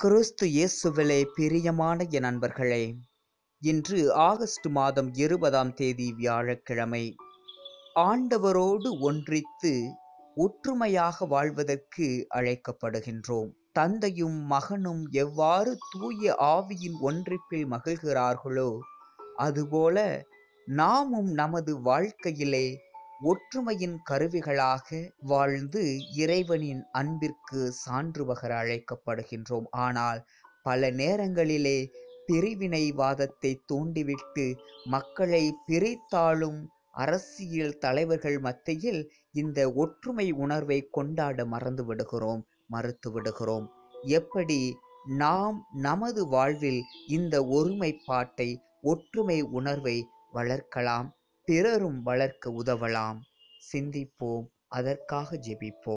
கிறிஸ்து இயேசுவிலே பிரியமான என் நண்பர்களே இன்று ஆகஸ்ட் மாதம் இருபதாம் தேதி வியாழக்கிழமை. ஆண்டவரோடு ஒன்றித்து ஒற்றுமையாக வாழ்வதற்கு அழைக்கப்படுகின்றோம். தந்தையும் மகனும் எவ்வாறு தூய ஆவியின் ஒன்றிப்பில் மகிழ்கிறார்களோ அதுபோல நாமும் நமது வாழ்க்கையிலே ஒற்றுமையின் கருவிகளாக வாழ்ந்து இறைவனின் அன்பிற்கு சான்று பகர அழைக்கப்படுகின்றோம். ஆனால் பல நேரங்களிலே பிரிவினைவாதத்தை தூண்டிவிட்டு மக்களை பிரித்தாளும் அரசியல் தலைவர்கள் மத்தியில் இந்த ஒற்றுமை உணர்வை கொண்டாட மறந்து விடுகிறோம் மறுத்து விடுகிறோம். எப்படி நாம் நமது வாழ்வில் இந்த ஒருமைப்பாட்டை ஒற்றுமை உணர்வை வளர்க்கலாம்? பிறரும் வளர்க்க உதவலாம். சிந்திப்போம். அதற்காக ஜெபிப்போம்.